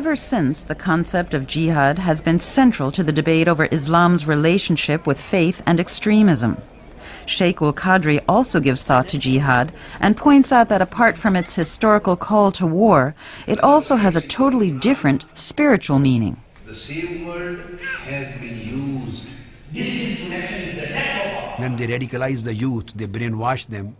Ever since, the concept of jihad has been central to the debate over Islam's relationship with faith and extremism. Sheikh ul Qadri also gives thought to jihad and points out that apart from its historical call to war, it also has a totally different spiritual meaning. The same word has been used. When they radicalize the youth, they brainwash them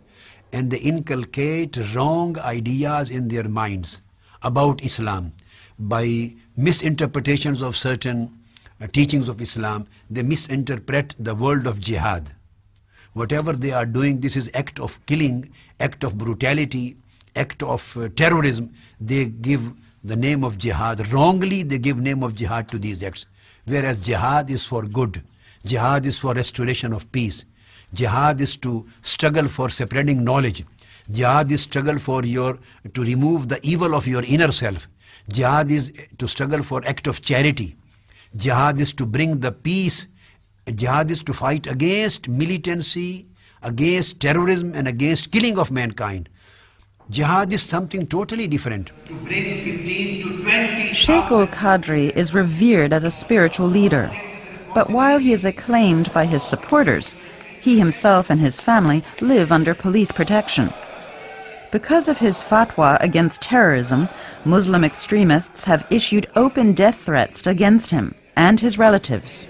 and they inculcate wrong ideas in their minds about Islam by misinterpretations of certain uh, teachings of Islam, they misinterpret the world of jihad. Whatever they are doing, this is act of killing, act of brutality, act of uh, terrorism. They give the name of jihad. Wrongly, they give name of jihad to these acts. Whereas jihad is for good. Jihad is for restoration of peace. Jihad is to struggle for spreading knowledge. Jihad is struggle for your, to remove the evil of your inner self. Jihad is to struggle for act of charity. Jihad is to bring the peace. Jihad is to fight against militancy, against terrorism and against killing of mankind. Jihad is something totally different. To bring 15 to 20 Sheikh ul Qadri is revered as a spiritual leader. But while he is acclaimed by his supporters, he himself and his family live under police protection. Because of his fatwa against terrorism, Muslim extremists have issued open death threats against him and his relatives.